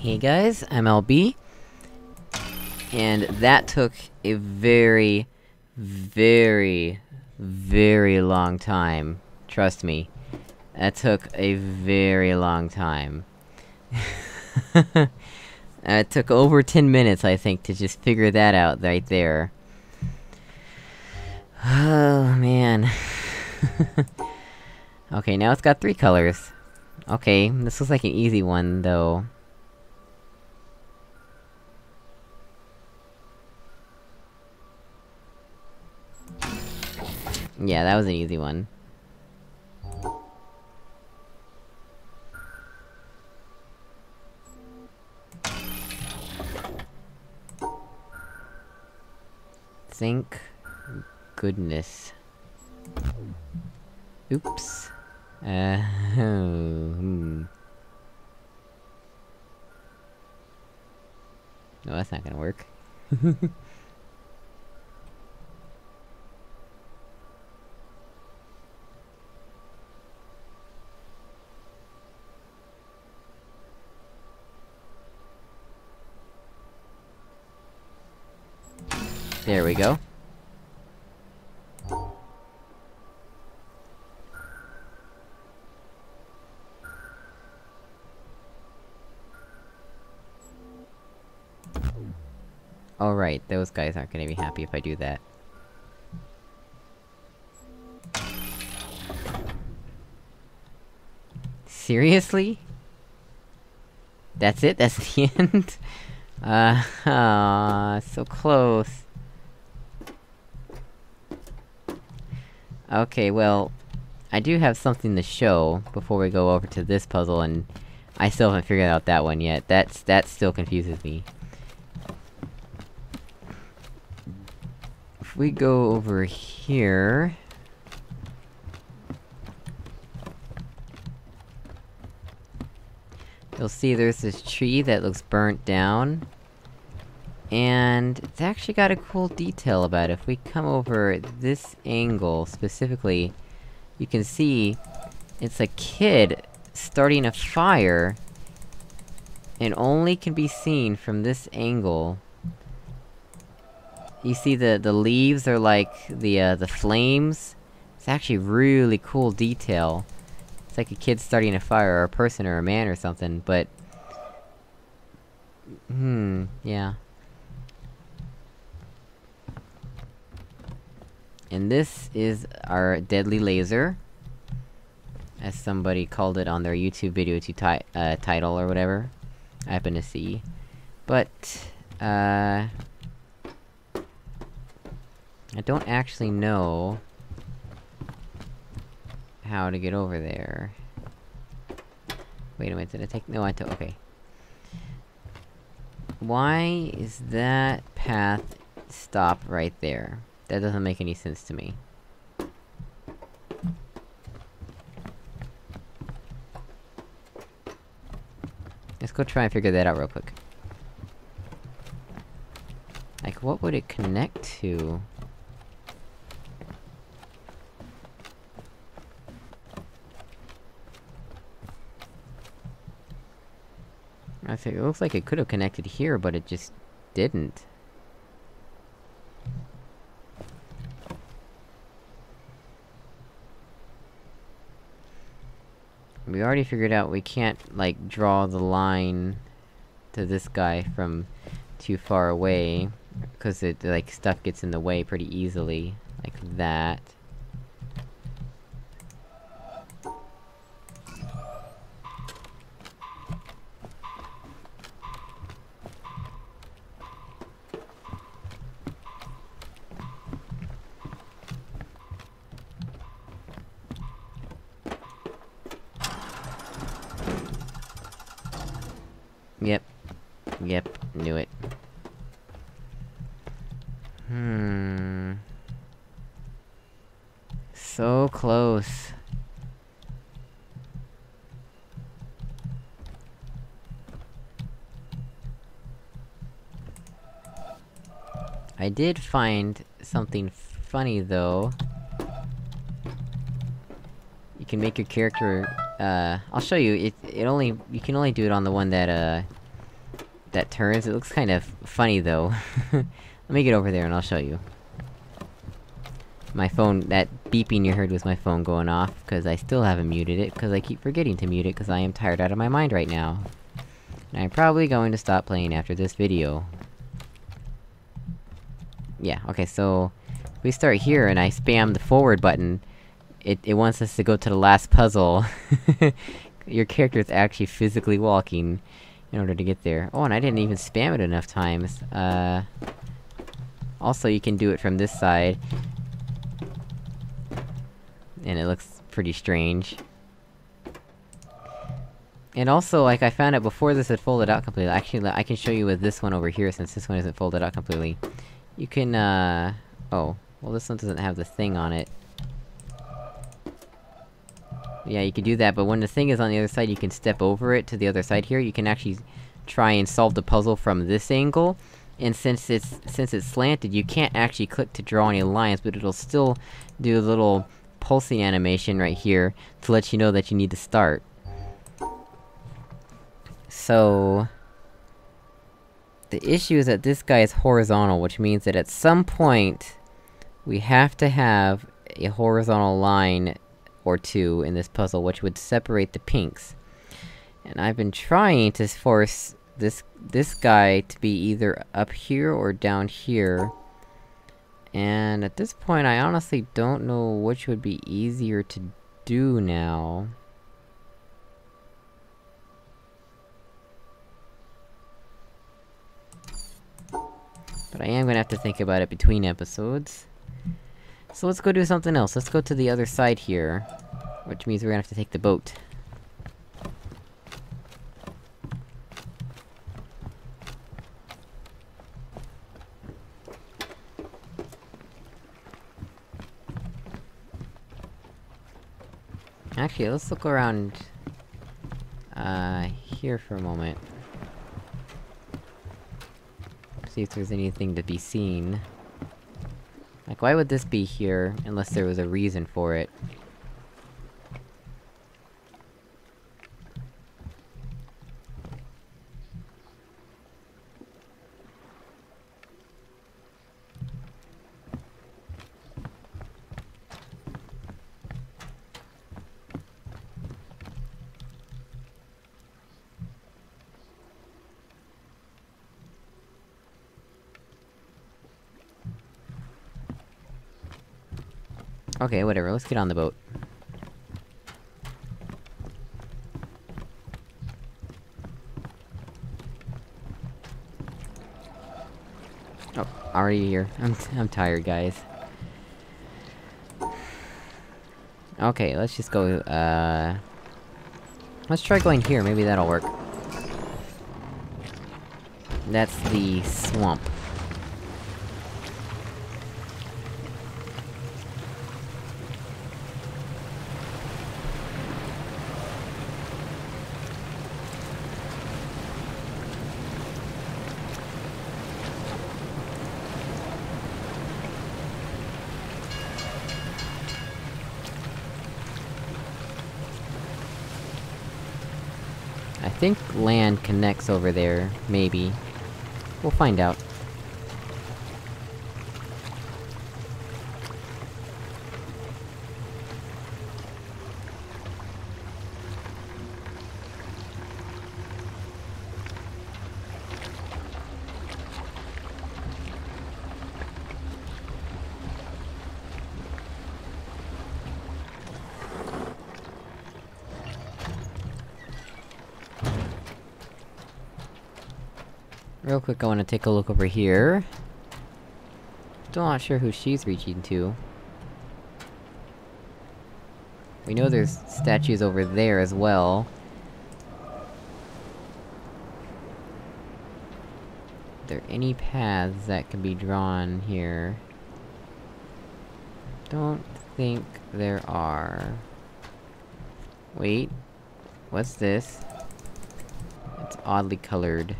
Hey guys, I'm LB. And that took a very, very, very long time. Trust me. That took a very long time. it took over 10 minutes, I think, to just figure that out right there. Oh, man. okay, now it's got three colors. Okay, this looks like an easy one, though. Yeah, that was an easy one. Thank goodness. Oops. Uh, hmm. No, that's not gonna work. go. Alright, those guys aren't gonna be happy if I do that. Seriously? That's it? That's the end? Uh, so close. Okay, well... I do have something to show, before we go over to this puzzle, and... I still haven't figured out that one yet. That's- that still confuses me. If we go over here... You'll see there's this tree that looks burnt down. And it's actually got a cool detail about it. If we come over this angle, specifically, you can see it's a kid starting a fire and only can be seen from this angle. You see the- the leaves are like the, uh, the flames? It's actually really cool detail. It's like a kid starting a fire, or a person, or a man, or something, but... Hmm, yeah. And this is our deadly laser. As somebody called it on their YouTube video to ti- uh, title or whatever. I happen to see. But, uh... I don't actually know... how to get over there. Wait a minute, did I take- no I took- okay. Why is that path stop right there? That doesn't make any sense to me. Let's go try and figure that out real quick. Like, what would it connect to? I think it looks like it could have connected here, but it just didn't. We already figured out we can't, like, draw the line to this guy from too far away. Because it, like, stuff gets in the way pretty easily. Like that. Yep. Yep, knew it. Hmm... So close. I did find something funny, though. You can make your character, uh... I'll show you, it- it only- you can only do it on the one that, uh... that turns, it looks kind of funny though. Let me get over there and I'll show you. My phone- that beeping you heard was my phone going off, cause I still haven't muted it, cause I keep forgetting to mute it cause I am tired out of my mind right now. And I'm probably going to stop playing after this video. Yeah, okay, so... We start here and I spam the forward button, it- it wants us to go to the last puzzle. Your character is actually physically walking in order to get there. Oh, and I didn't even spam it enough times. Uh... Also, you can do it from this side. And it looks pretty strange. And also, like, I found out before this had folded out completely- actually, I can show you with this one over here, since this one isn't folded out completely. You can, uh... Oh. Well, this one doesn't have the thing on it. Yeah, you can do that, but when the thing is on the other side, you can step over it to the other side here, you can actually try and solve the puzzle from this angle. And since it's- since it's slanted, you can't actually click to draw any lines, but it'll still do a little pulsing animation right here, to let you know that you need to start. So... The issue is that this guy is horizontal, which means that at some point, we have to have a horizontal line or two in this puzzle, which would separate the pinks. And I've been trying to force this- this guy to be either up here or down here. And at this point, I honestly don't know which would be easier to do now. But I am gonna have to think about it between episodes. So let's go do something else, let's go to the other side here. Which means we're gonna have to take the boat. Actually, let's look around... Uh, here for a moment. See if there's anything to be seen. Like, why would this be here, unless there was a reason for it? Okay, whatever, let's get on the boat. Oh, already here. I'm- I'm tired, guys. Okay, let's just go, uh... Let's try going here, maybe that'll work. That's the swamp. Think land connects over there, maybe. We'll find out. Real quick, I wanna take a look over here. Still not sure who she's reaching to. We know there's statues over there as well. Are there any paths that can be drawn here? Don't think there are. Wait. What's this? It's oddly colored.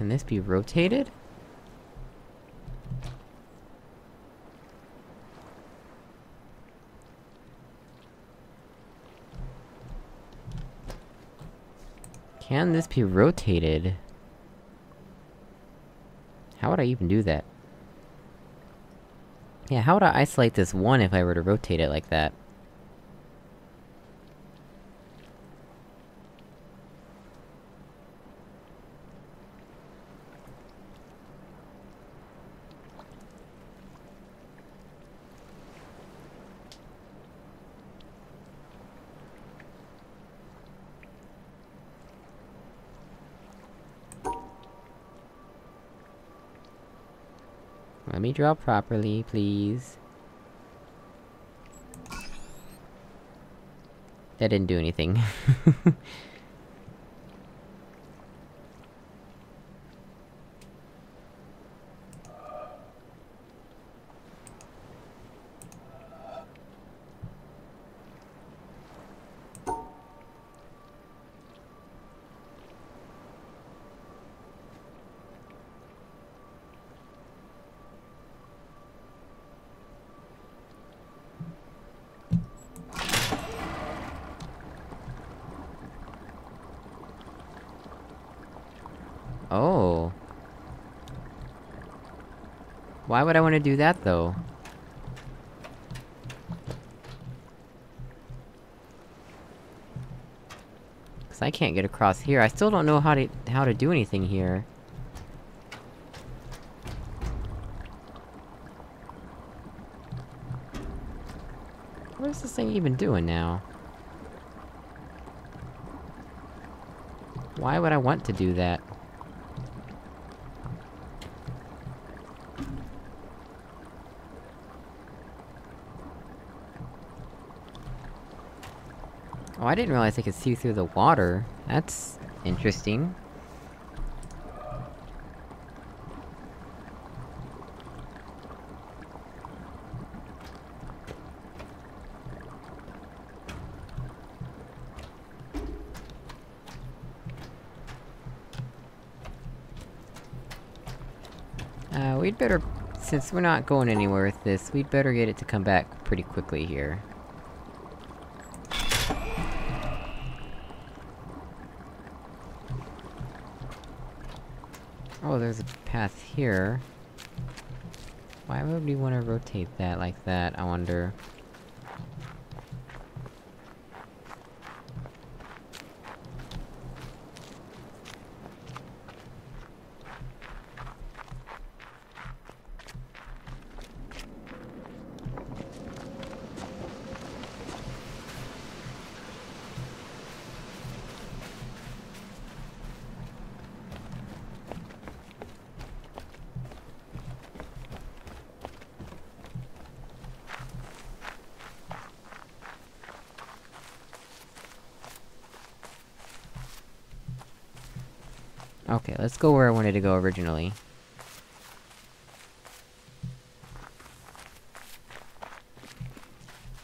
Can this be rotated? Can this be rotated? How would I even do that? Yeah, how would I isolate this one if I were to rotate it like that? Let me draw properly, please. That didn't do anything. Why would I want to do that, though? Cause I can't get across here. I still don't know how to- how to do anything here. What is this thing even doing now? Why would I want to do that? I didn't realize I could see through the water. That's... interesting. Uh, we'd better... Since we're not going anywhere with this, we'd better get it to come back pretty quickly here. There's a path here. Why would we want to rotate that like that, I wonder? Okay, let's go where I wanted to go originally.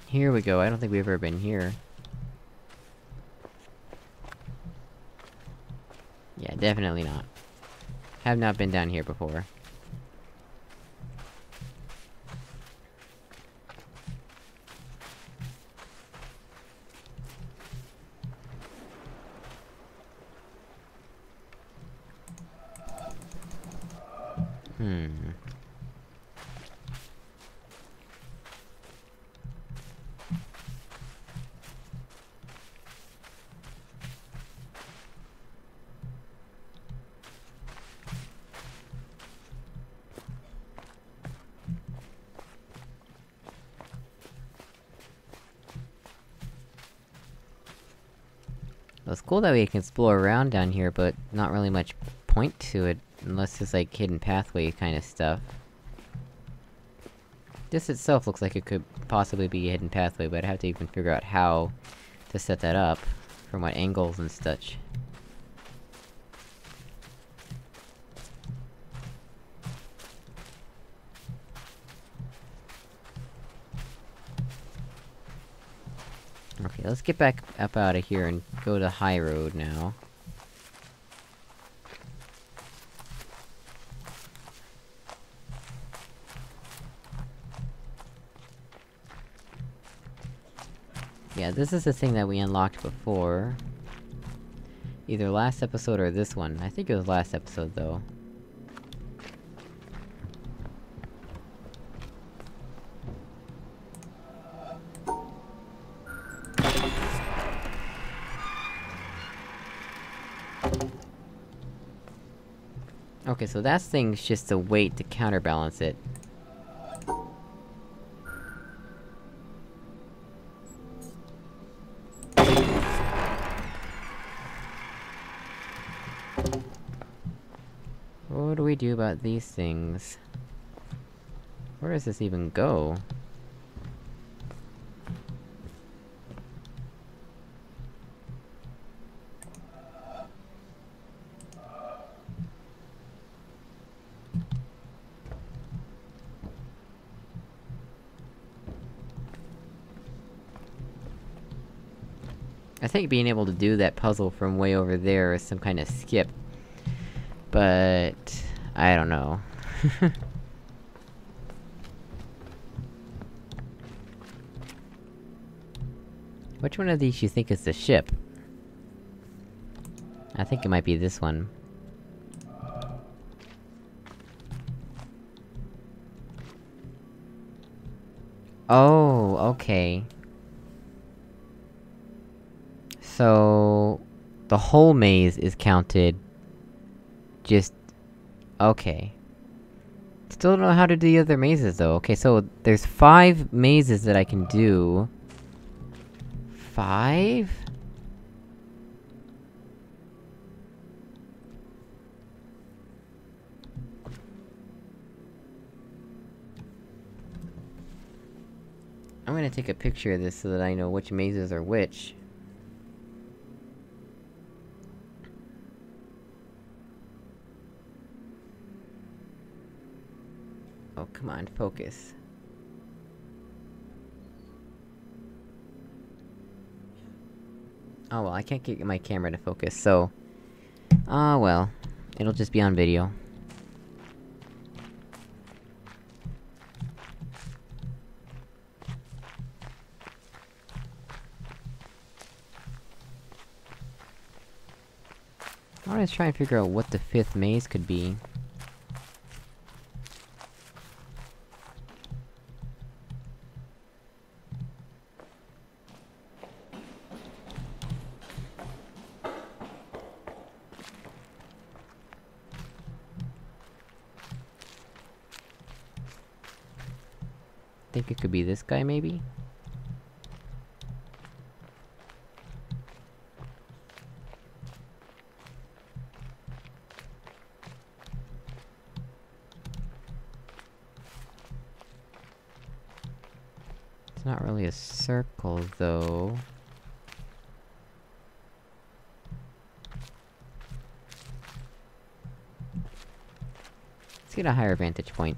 Here we go, I don't think we've ever been here. Yeah, definitely not. Have not been down here before. Well, it's cool that we can explore around down here, but not really much point to it, unless it's like hidden pathway kinda stuff. This itself looks like it could possibly be a hidden pathway, but I'd have to even figure out how to set that up, from what angles and such. Okay, let's get back up out of here and go to the High Road now. Yeah, this is the thing that we unlocked before. Either last episode or this one. I think it was last episode, though. Okay, so that thing's just a weight to counterbalance it. Do about these things? Where does this even go? I think being able to do that puzzle from way over there is some kind of skip. But... I don't know. Which one of these you think is the ship? I think it might be this one. Oh, okay. So... The whole maze is counted... Just... Okay. Still don't know how to do the other mazes, though. Okay, so there's five mazes that I can do. Five? I'm gonna take a picture of this so that I know which mazes are which. Oh, come on, focus. Oh well, I can't get my camera to focus, so... Ah uh, well. It'll just be on video. I wanna try and figure out what the fifth maze could be. Guy, maybe? It's not really a circle, though. Let's get a higher vantage point.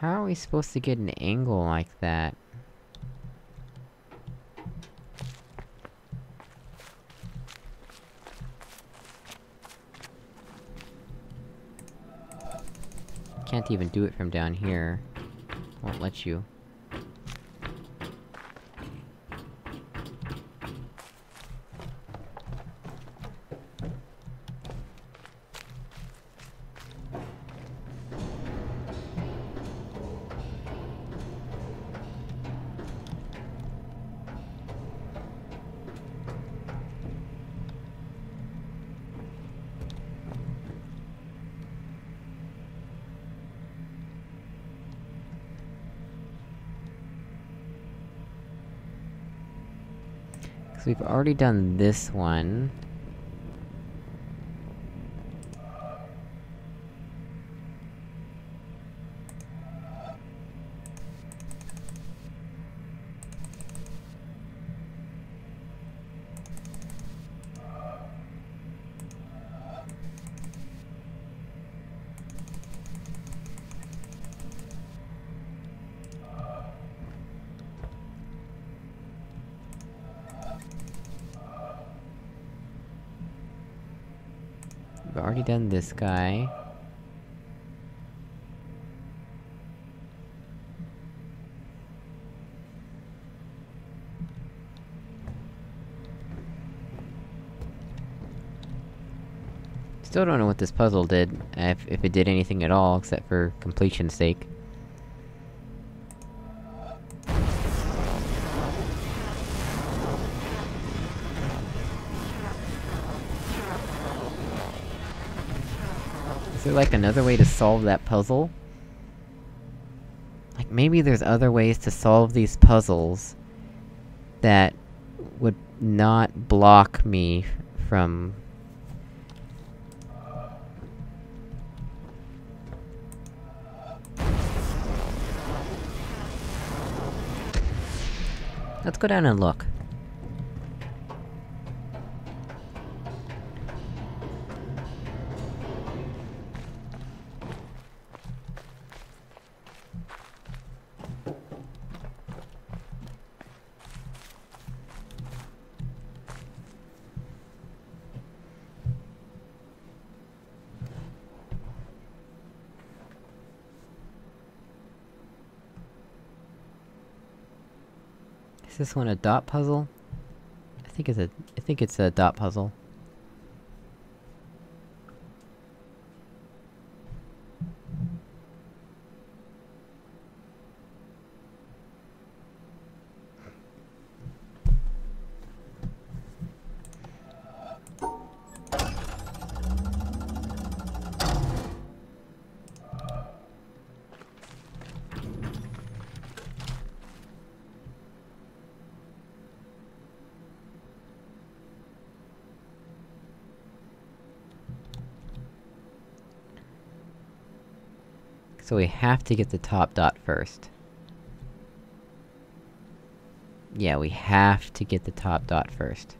How are we supposed to get an angle like that? Can't even do it from down here. Won't let you. Because we've already done this one. We've already done this guy. Still don't know what this puzzle did, if, if it did anything at all, except for completion's sake. Is there like another way to solve that puzzle? Like maybe there's other ways to solve these puzzles... that would not block me from Let's go down and look. This one a dot puzzle? I think it's a- I think it's a dot puzzle. So we have to get the top dot first. Yeah, we have to get the top dot first.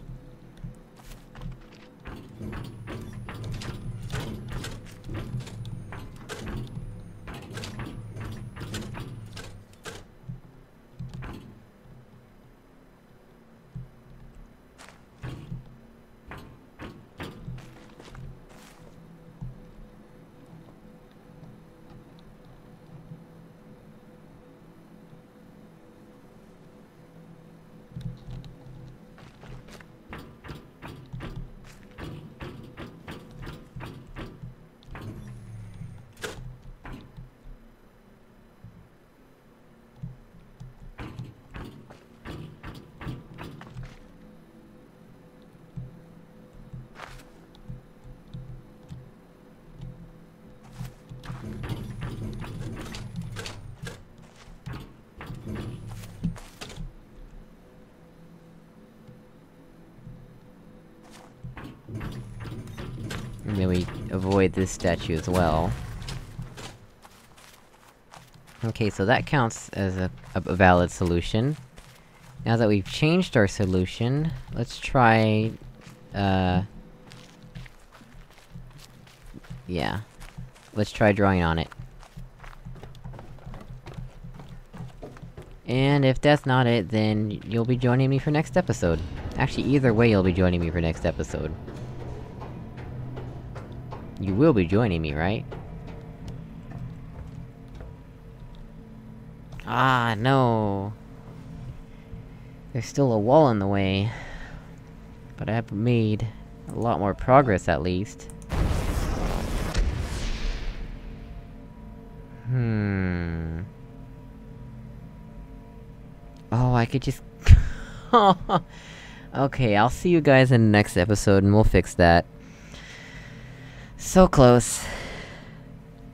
Avoid this statue as well. Okay, so that counts as a, a, a valid solution. Now that we've changed our solution, let's try... Uh... Yeah. Let's try drawing on it. And if that's not it, then you'll be joining me for next episode. Actually, either way you'll be joining me for next episode. You will be joining me, right? Ah, no! There's still a wall in the way. But I have made a lot more progress, at least. Hmm... Oh, I could just... okay, I'll see you guys in the next episode, and we'll fix that. So close.